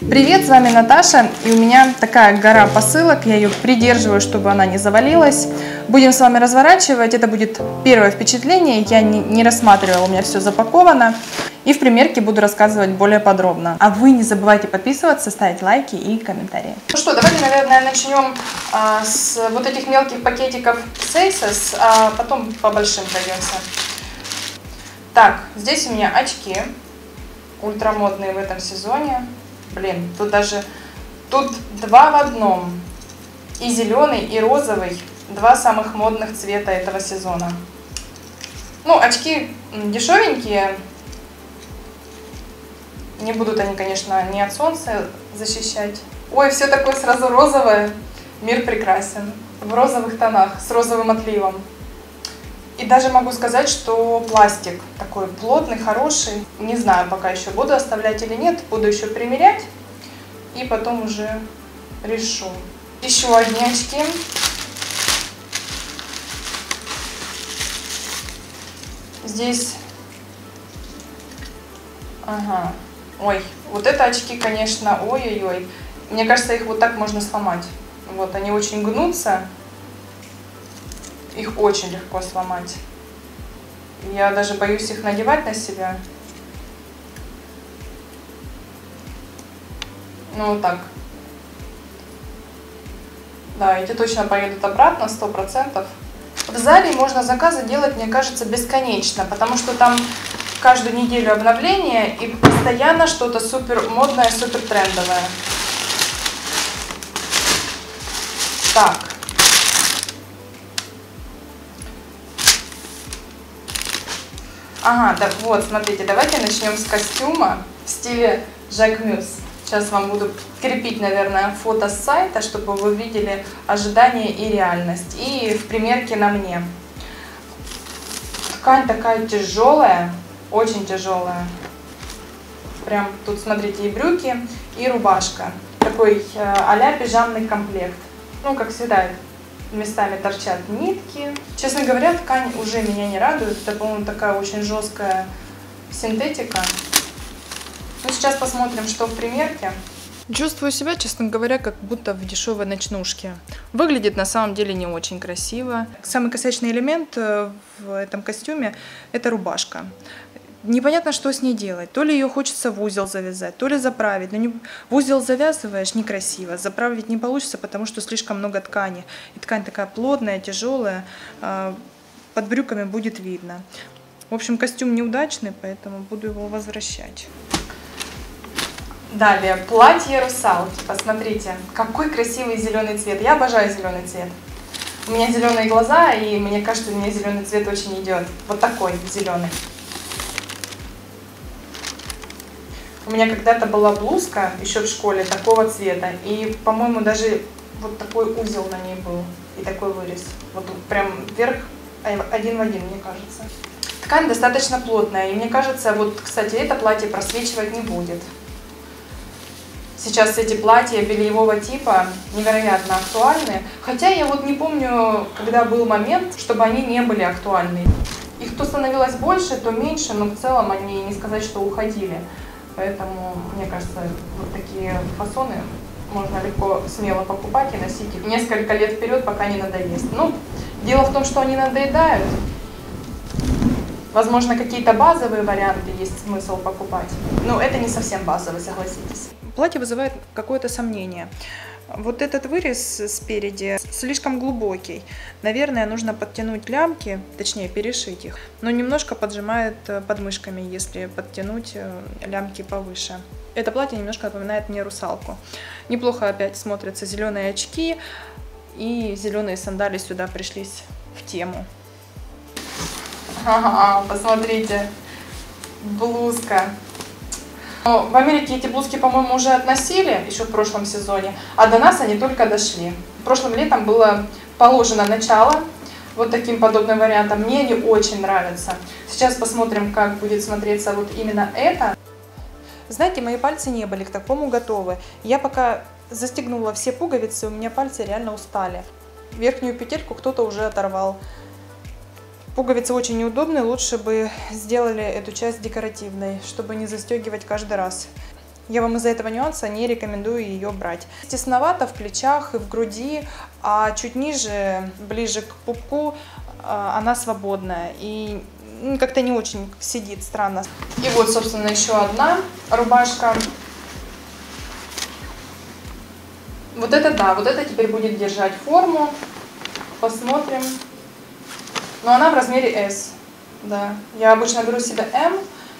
Привет, с вами Наташа, и у меня такая гора посылок, я ее придерживаю, чтобы она не завалилась. Будем с вами разворачивать, это будет первое впечатление, я не, не рассматривала, у меня все запаковано. И в примерке буду рассказывать более подробно. А вы не забывайте подписываться, ставить лайки и комментарии. Ну что, давайте, наверное, начнем а, с вот этих мелких пакетиков Сейсес, а потом по большим пройдемся. Так, здесь у меня очки, ультрамодные в этом сезоне. Блин, тут даже... Тут два в одном. И зеленый, и розовый. Два самых модных цвета этого сезона. Ну, очки дешевенькие. Не будут они, конечно, не от солнца защищать. Ой, все такое сразу розовое. Мир прекрасен. В розовых тонах, с розовым отливом. И даже могу сказать, что пластик такой плотный, хороший. Не знаю пока еще, буду оставлять или нет. Буду еще примерять. И потом уже решу. Еще одни очки. Здесь... Ага. Ой, вот это очки, конечно, ой-ой-ой. Мне кажется, их вот так можно сломать. Вот, они очень гнутся. Их очень легко сломать. Я даже боюсь их надевать на себя. Ну, вот так. Да, эти точно поедут обратно, сто процентов. В зале можно заказы делать, мне кажется, бесконечно, потому что там каждую неделю обновления и постоянно что-то супер модное, супер трендовое. Так. Ага, да, вот, смотрите, давайте начнем с костюма в стиле Жак Мюс. Сейчас вам буду крепить, наверное, фото с сайта, чтобы вы видели ожидание и реальность. И в примерке на мне. Ткань такая тяжелая, очень тяжелая. Прям тут, смотрите, и брюки, и рубашка. Такой э, а пижамный комплект. Ну, как всегда, местами торчат нитки. Честно говоря, ткань уже меня не радует. Это, по-моему, такая очень жесткая синтетика. Ну, сейчас посмотрим, что в примерке. Чувствую себя, честно говоря, как будто в дешевой ночнушке. Выглядит на самом деле не очень красиво. Самый косячный элемент э, в этом костюме – это рубашка. Непонятно, что с ней делать. То ли ее хочется в узел завязать, то ли заправить. Но не... в узел завязываешь некрасиво, заправить не получится, потому что слишком много ткани. И ткань такая плотная, тяжелая, а, под брюками будет видно. В общем, костюм неудачный, поэтому буду его возвращать. Далее, платье русалки. Посмотрите, какой красивый зеленый цвет. Я обожаю зеленый цвет. У меня зеленые глаза, и мне кажется, мне зеленый цвет очень идет. Вот такой зеленый. У меня когда-то была блузка, еще в школе, такого цвета. И, по-моему, даже вот такой узел на ней был. И такой вырез. Вот прям вверх один в один, мне кажется. Ткань достаточно плотная. И мне кажется, вот, кстати, это платье просвечивать не будет. Сейчас эти платья бельевого типа невероятно актуальны. Хотя я вот не помню, когда был момент, чтобы они не были актуальны. Их то становилось больше, то меньше, но в целом они не сказать, что уходили. Поэтому, мне кажется, вот такие фасоны можно легко, смело покупать и носить их несколько лет вперед, пока не надоест. Ну, дело в том, что они надоедают. Возможно, какие-то базовые варианты есть смысл покупать. Но это не совсем базовый, согласитесь. Платье вызывает какое-то сомнение. Вот этот вырез спереди слишком глубокий. Наверное, нужно подтянуть лямки, точнее перешить их. Но немножко поджимает э, подмышками, если подтянуть э, лямки повыше. Это платье немножко напоминает мне русалку. Неплохо опять смотрятся зеленые очки и зеленые сандали сюда пришлись в тему. Ага, посмотрите, блузка в Америке эти блузки, по-моему, уже относили еще в прошлом сезоне, а до нас они только дошли. Прошлым летом было положено начало вот таким подобным вариантом. Мне они очень нравятся. Сейчас посмотрим, как будет смотреться вот именно это. Знаете, мои пальцы не были к такому готовы. Я пока застегнула все пуговицы, у меня пальцы реально устали. Верхнюю петельку кто-то уже оторвал. Пуговицы очень неудобные, лучше бы сделали эту часть декоративной, чтобы не застегивать каждый раз. Я вам из-за этого нюанса не рекомендую ее брать. Тесновато в плечах и в груди, а чуть ниже, ближе к пупку, а, она свободная. И как-то не очень сидит странно. И вот, собственно, еще одна рубашка. Вот это да, вот это теперь будет держать форму. Посмотрим. Но она в размере S. Да. Я обычно беру себе M,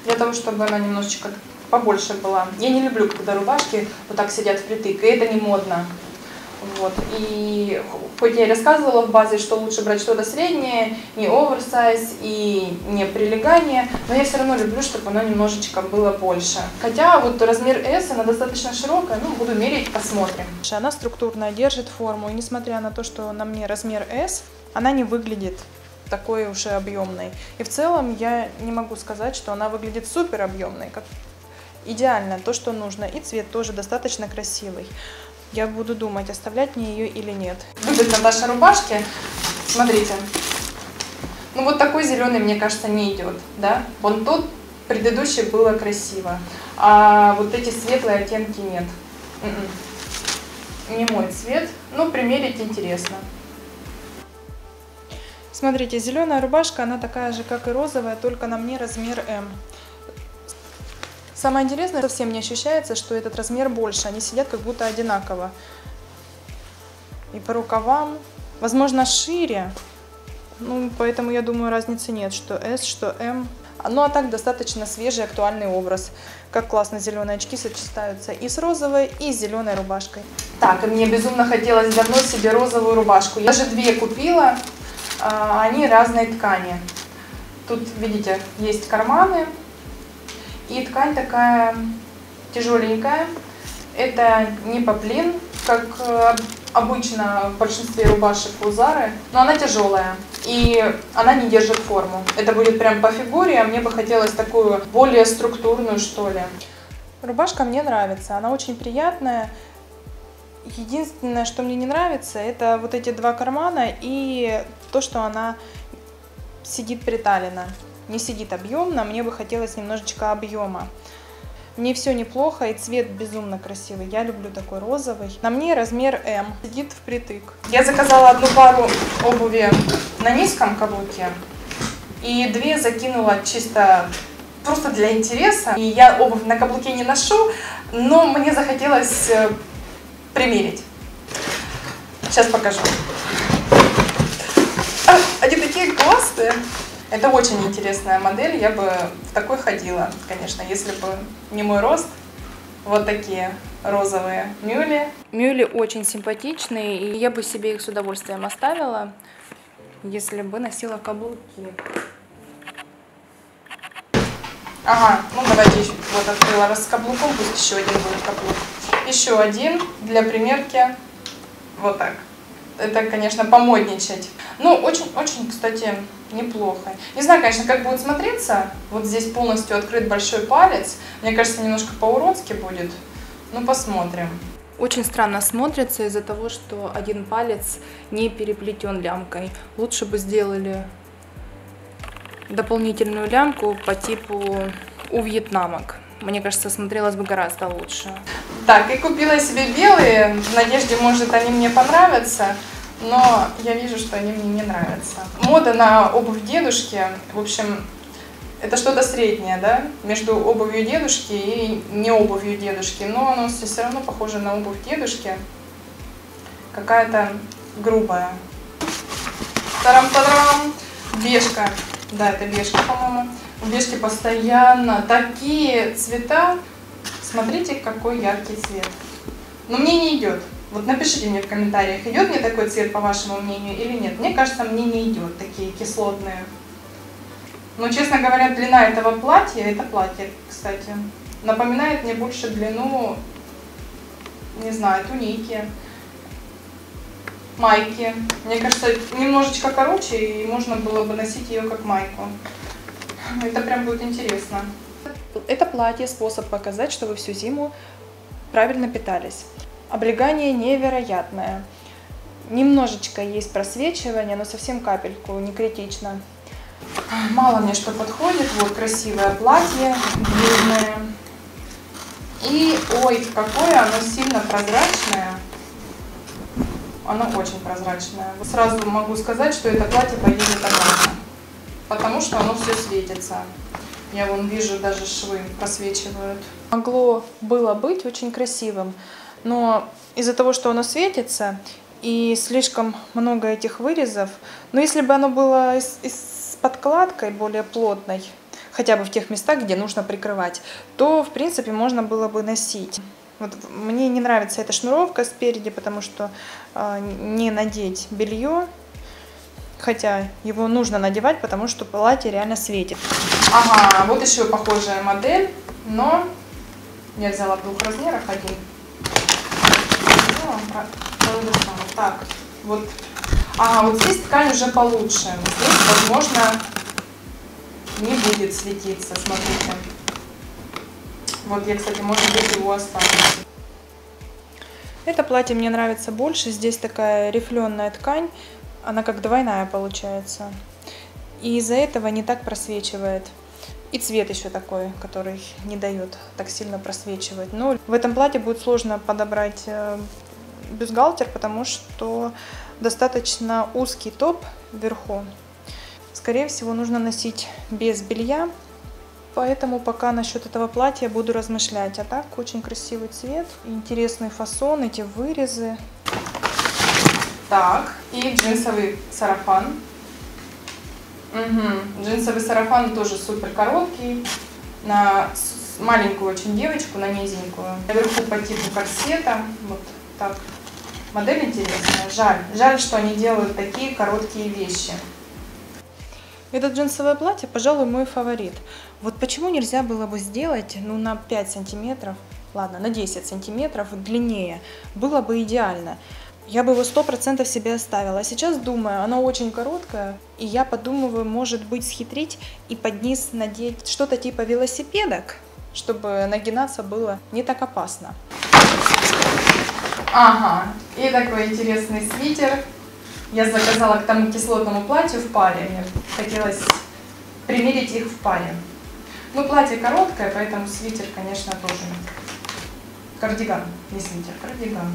для того, чтобы она немножечко побольше была. Я не люблю, когда рубашки вот так сидят впритык, и это не модно. Вот. И хоть я и рассказывала в базе, что лучше брать что-то среднее, не оверсайз и не прилегание, но я все равно люблю, чтобы оно немножечко было больше. Хотя вот размер S, она достаточно широкая, ну, буду мерить, посмотрим. Она структурная, держит форму, и несмотря на то, что на мне размер S, она не выглядит такой уже объемной. И в целом я не могу сказать, что она выглядит супер объемной, как идеально, то, что нужно. И цвет тоже достаточно красивый. Я буду думать, оставлять мне ее или нет. Любит Наташа рубашки. Смотрите. Ну вот такой зеленый, мне кажется, не идет, да? Вон тот предыдущий было красиво, а вот эти светлые оттенки нет. М-м. Не мой цвет, но примерить интересно. Смотрите, зеленая рубашка, она такая же, как и розовая, только на мне размер М. Самое интересное, совсем не ощущается, что этот размер больше. Они сидят как будто одинаково. И по рукавам, возможно, шире. Ну, поэтому я думаю, разницы нет, что S, что M. Ну, а так достаточно свежий, актуальный образ. Как классно зеленые очки сочетаются и с розовой, и с зеленой рубашкой. Так, и мне безумно хотелось давно себе розовую рубашку. Я даже две купила, они разной ткани. Тут, видите, есть карманы, и ткань такая тяжеленькая. Это не поплин, как э, обычно в большинстве рубашек у Зары, но она тяжелая. И она не держит форму. Это будет прям по фигуре, а мне бы хотелось такую более структурную, что ли. Рубашка мне нравится, она очень приятная. Единственное, что мне не нравится, это вот эти два кармана и то, что она сидит приталена не сидит объемно, мне бы хотелось немножечко объема. Мне все неплохо, и цвет безумно красивый. Я люблю такой розовый. На мне размер М. Сидит впритык. Я заказала одну пару обуви на низком каблуке. И две закинула чисто просто для интереса. И я обувь на каблуке не ношу, но мне захотелось э, примерить. Сейчас покажу. А, они такие классные. Это очень интересная модель, я бы в такой ходила, конечно, если бы не мой рост. Вот такие розовые мюли. Мюли очень симпатичные, и я бы себе их с удовольствием оставила, если бы носила каблуки. Ага, ну давайте еще вот открыла раз с каблуком, пусть еще один будет каблук. Еще один для примерки. Вот так. Это, конечно, помодничать. Ну, очень-очень, кстати, неплохо. Не знаю, конечно, как будет смотреться. Вот здесь полностью открыт большой палец. Мне кажется, немножко по-уродски будет. Ну, посмотрим. Очень странно смотрится из-за того, что один палец не переплетен лямкой. Лучше бы сделали дополнительную лямку по типу у вьетнамок. Мне кажется, смотрелось бы гораздо лучше. Так, и купила себе белые. В надежде, может, они мне понравятся но я вижу, что они мне не нравятся. Мода на обувь дедушки, в общем, это что-то среднее, да, между обувью дедушки и не обувью дедушки, но оно все равно похоже на обувь дедушки, какая-то грубая. Тарам-тарам! Бешка. Да, это бешка, по-моему. У бешки постоянно такие цвета. Смотрите, какой яркий цвет. Но мне не идет. Вот напишите мне в комментариях, идет мне такой цвет, по вашему мнению, или нет. Мне кажется, мне не идет такие кислотные. Но, честно говоря, длина этого платья, это платье, кстати, напоминает мне больше длину, не знаю, туники, майки. Мне кажется, немножечко короче, и можно было бы носить ее как майку. Это прям будет интересно. Это платье способ показать, что вы всю зиму правильно питались. Облегание невероятное. Немножечко есть просвечивание, но совсем капельку, не критично. Мало мне что подходит. Вот красивое платье, длинное. И, ой, какое оно сильно прозрачное. Оно очень прозрачное. Сразу могу сказать, что это платье поедет обратно. Потому что оно все светится. Я вон вижу, даже швы просвечивают. Могло было быть очень красивым, но из-за того, что оно светится, и слишком много этих вырезов, но если бы оно было с, подкладкой более плотной, хотя бы в тех местах, где нужно прикрывать, то, в принципе, можно было бы носить. Вот мне не нравится эта шнуровка спереди, потому что э, не надеть белье, хотя его нужно надевать, потому что платье реально светит. Ага, вот еще похожая модель, но я взяла в двух размерах один. Так, вот. Ага, вот здесь ткань уже получше. Здесь, возможно, не будет светиться, смотрите. Вот я, кстати, может быть, его оставлю. Это платье мне нравится больше. Здесь такая рифленая ткань. Она как двойная получается. И из-за этого не так просвечивает. И цвет еще такой, который не дает так сильно просвечивать. Но в этом платье будет сложно подобрать э, бюстгальтер, потому что достаточно узкий топ вверху. Скорее всего, нужно носить без белья, поэтому пока насчет этого платья буду размышлять. А так, очень красивый цвет, интересный фасон, эти вырезы. Так, и джинсовый сарафан. Угу. Джинсовый сарафан тоже супер короткий, на маленькую очень девочку, на низенькую. Наверху по типу корсета, вот так. Модель интересная, жаль. Жаль, что они делают такие короткие вещи. Это джинсовое платье, пожалуй, мой фаворит. Вот почему нельзя было бы сделать ну, на 5 сантиметров, ладно, на 10 сантиметров длиннее. Было бы идеально. Я бы его 100% себе оставила. А сейчас думаю, оно очень короткое, и я подумываю, может быть, схитрить и под низ надеть что-то типа велосипедок, чтобы нагинаться было не так опасно. Ага, и такой интересный свитер я заказала к тому кислотному платью в паре. Мне хотелось примерить их в паре. Ну, платье короткое, поэтому свитер, конечно, тоже. Кардиган, не свитер, кардиган.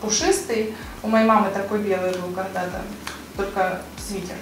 Пушистый. У моей мамы такой белый был когда-то, только свитер.